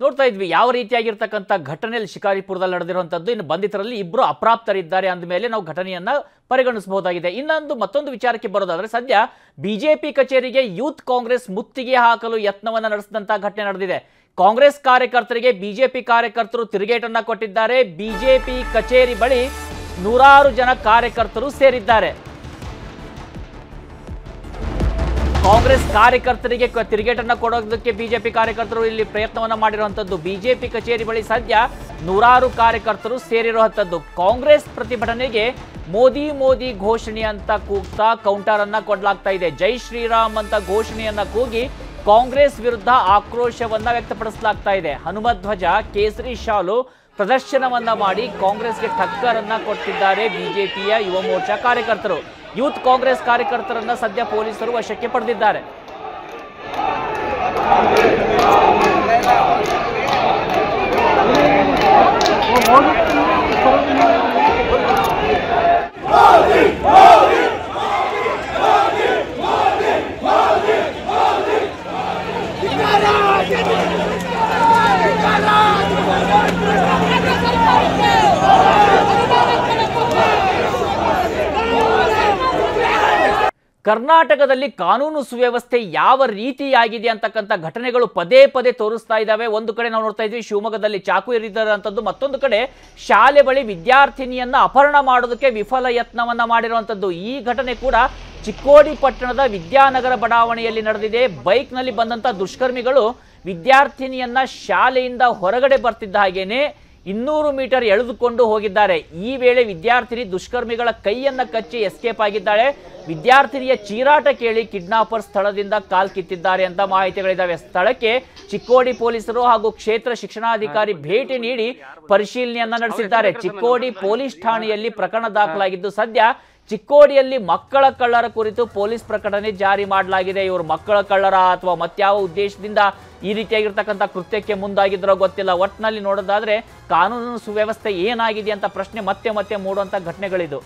ನೋಡ್ತಾ ಇದ್ವಿ, ಯಾವ ರೀತಿಯಾಗಿರ್ತಕ್ಕಂಥ ಘಟನೆಯಲ್ಲಿ ಶಿಕಾರಿಪುರದಲ್ಲಿ ನಡೆದಿರುವಂಥದ್ದು. ಇನ್ನು ಬಂಧಿತರಲ್ಲಿ ಇಬ್ಬರು ಅಪ್ರಾಪ್ತರಿದ್ದಾರೆ ಅಂದ ಮೇಲೆ ನಾವು ಘಟನೆಯನ್ನ ಪರಿಗಣಿಸಬಹುದಾಗಿದೆ. ಇನ್ನೊಂದು ಮತ್ತೊಂದು ವಿಚಾರಕ್ಕೆ ಬರೋದಾದರೆ, ಸದ್ಯ ಬಿಜೆಪಿ ಕಚೇರಿಗೆ ಯೂತ್ ಕಾಂಗ್ರೆಸ್ ಮುತ್ತಿಗೆ ಹಾಕಲು ಯತ್ನವನ್ನ ನಡೆಸಿದಂಥ ಘಟನೆ ನಡೆದಿದೆ. ಕಾಂಗ್ರೆಸ್ ಕಾರ್ಯಕರ್ತರಿಗೆ ಬಿಜೆಪಿ ಕಾರ್ಯಕರ್ತರು ತಿರುಗೇಟನ್ನ ಕೊಟ್ಟಿದ್ದಾರೆ. ಬಿಜೆಪಿ ಕಚೇರಿ ಬಳಿ ನೂರಾರು ಜನ ಕಾರ್ಯಕರ್ತರು ಸೇರಿದ್ದಾರೆ. ಕಾಂಗ್ರೆಸ್ ಕಾರ್ಯಕರ್ತರಿಗೆ ತಿರುಗೇಟನ್ನ ಕೊಡೋದಕ್ಕೆ ಬಿಜೆಪಿ ಕಾರ್ಯಕರ್ತರು ಇಲ್ಲಿ ಪ್ರಯತ್ನವನ್ನ ಮಾಡಿರುವಂತದ್ದು ಬಿಜೆಪಿ ಕಚೇರಿ ಬಳಿ ಸದ್ಯ ನೂರಾರು ಕಾರ್ಯಕರ್ತರು ಸೇರಿರುವಂತದ್ದು ಕಾಂಗ್ರೆಸ್ ಪ್ರತಿಭಟನೆಗೆ ಮೋದಿ ಮೋದಿ ಘೋಷಣೆ ಅಂತ ಕೂಗ್ತಾ ಕೌಂಟರ್ ಅನ್ನ ಕೊಡಲಾಗ್ತಾ ಇದೆ. ಜೈ ಶ್ರೀರಾಮ್ ಅಂತ ಘೋಷಣೆಯನ್ನ ಕೂಗಿ ಕಾಂಗ್ರೆಸ್ ವಿರುದ್ಧ ಆಕ್ರೋಶವನ್ನ ವ್ಯಕ್ತಪಡಿಸಲಾಗ್ತಾ ಇದೆ. ಹನುಮಧ್ವಜ ಕೇಸರಿ ಶಾಲು ಪ್ರದರ್ಶನವನ್ನ ಮಾಡಿ ಕಾಂಗ್ರೆಸ್ಗೆ ಟಕ್ಕರನ್ನ ಕೊಟ್ಟಿದ್ದಾರೆ ಬಿಜೆಪಿಯ ಯುವ ಮೋರ್ಚಾ ಕಾರ್ಯಕರ್ತರು. ಯೂತ್ ಕಾಂಗ್ರೆಸ್ ಕಾರ್ಯಕರ್ತರನ್ನ ಸದ್ಯ ಪೊಲೀಸರು ವಶಕ್ಕೆ ಪಡೆದಿದ್ದಾರೆ. ಕರ್ನಾಟಕದಲ್ಲಿ ಕಾನೂನು ಸುವ್ಯವಸ್ಥೆ ಯಾವ ರೀತಿಯಾಗಿದೆ ಅಂತಕ್ಕಂಥ ಘಟನೆಗಳು ಪದೇ ಪದೇ ತೋರಿಸ್ತಾ ಇದ್ದಾವೆ ಒಂದು ಕಡೆ ನಾವು ನೋಡ್ತಾ ಇದ್ವಿ ಶಿವಮೊಗ್ಗದಲ್ಲಿ ಚಾಕು ಇರಿದಂಥದ್ದು ಮತ್ತೊಂದು ಕಡೆ ಶಾಲೆ ಬಳಿ ವಿದ್ಯಾರ್ಥಿನಿಯನ್ನ ಅಪಹರಣ ಮಾಡೋದಕ್ಕೆ ವಿಫಲ ಯತ್ನವನ್ನ ಮಾಡಿರುವಂಥದ್ದು. ಈ ಘಟನೆ ಕೂಡ ಚಿಕ್ಕೋಡಿ ಪಟ್ಟಣದ ವಿದ್ಯಾನಗರ ಬಡಾವಣೆಯಲ್ಲಿ ನಡೆದಿದೆ. ಬೈಕ್ನಲ್ಲಿ ಬಂದಂಥ ದುಷ್ಕರ್ಮಿಗಳು ವಿದ್ಯಾರ್ಥಿನಿಯನ್ನ ಶಾಲೆಯಿಂದ ಹೊರಗಡೆ ಬರ್ತಿದ್ದ ಹಾಗೇನೆ ಇನ್ನೂರು ಮೀಟರ್ ಎಳೆದುಕೊಂಡು ಹೋಗಿದ್ದಾರೆ. ಈ ವೇಳೆ ವಿದ್ಯಾರ್ಥಿನಿ ದುಷ್ಕರ್ಮಿಗಳ ಕೈಯನ್ನ ಕಚ್ಚಿ ಎಸ್ಕೇಪ್ ಆಗಿದ್ದಾಳೆ. ವಿದ್ಯಾರ್ಥಿನಿಯ ಚೀರಾಟ ಕೇಳಿ ಕಿಡ್ನಾಪರ್ ಸ್ಥಳದಿಂದ ಕಾಲ್ ಕಿತ್ತಿದ್ದಾರೆ ಅಂತ ಮಾಹಿತಿಗಳಿದ್ದಾವೆ ಸ್ಥಳಕ್ಕೆ ಚಿಕ್ಕೋಡಿ ಪೊಲೀಸರು ಹಾಗೂ ಕ್ಷೇತ್ರ ಶಿಕ್ಷಣಾಧಿಕಾರಿ ಭೇಟಿ ನೀಡಿ ಪರಿಶೀಲನೆಯನ್ನ ನಡೆಸಿದ್ದಾರೆ. ಚಿಕ್ಕೋಡಿ ಪೊಲೀಸ್ ಠಾಣೆಯಲ್ಲಿ ಪ್ರಕರಣ ದಾಖಲಾಗಿದ್ದು ಸದ್ಯ ಚಿಕ್ಕೋಡಿಯಲ್ಲಿ ಮಕ್ಕಳ ಕಳ್ಳರ ಕುರಿತು ಪೊಲೀಸ್ ಪ್ರಕಟಣೆ ಜಾರಿ ಮಾಡಲಾಗಿದೆ. ಇವರು ಮಕ್ಕಳ ಕಳ್ಳರ ಅಥವಾ ಮತ್ಯಾವ ಉದ್ದೇಶದಿಂದ ಈ ರೀತಿಯಾಗಿರ್ತಕ್ಕಂಥ ಕೃತ್ಯಕ್ಕೆ ಮುಂದಾಗಿದ್ರೋ ಗೊತ್ತಿಲ್ಲ. ಒಟ್ಟಿನಲ್ಲಿ ನೋಡೋದಾದ್ರೆ ಕಾನೂನು ಸುವ್ಯವಸ್ಥೆ ಏನಾಗಿದೆ ಅಂತ ಪ್ರಶ್ನೆ ಮತ್ತೆ ಮತ್ತೆ ಮೂಡುವಂತ ಘಟನೆಗಳಿದು.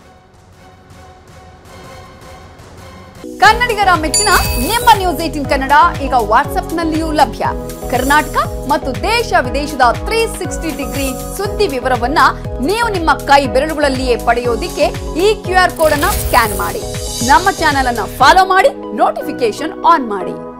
ಕನ್ನಡಿಗರ ಮೆಚ್ಚಿನ ನಿಮ್ಮ ನ್ಯೂಸ್ ಏಟಿನ್ ಕನ್ನಡ ಈಗ ವಾಟ್ಸ್ಆಪ್ನಲ್ಲಿಯೂ ಲಭ್ಯ. ಕರ್ನಾಟಕ ಮತ್ತು ದೇಶ ವಿದೇಶದ ತ್ರೀ ಸಿಕ್ಸ್ಟಿ ಡಿಗ್ರಿ ಸುದ್ದಿ ವಿವರವನ್ನ ನೀವು ನಿಮ್ಮ ಕೈ ಬೆರಳುಗಳಲ್ಲಿಯೇ ಪಡೆಯೋದಿಕ್ಕೆ ಈ ಕ್ಯೂ ಆರ್ ಕೋಡ್ ಅನ್ನ ಸ್ಕ್ಯಾನ್ ಮಾಡಿ. ನಮ್ಮ ಚಾನೆಲ್ ಅನ್ನ ಫಾಲೋ ಮಾಡಿ ನೋಟಿಫಿಕೇಶನ್ ಆನ್ ಮಾಡಿ.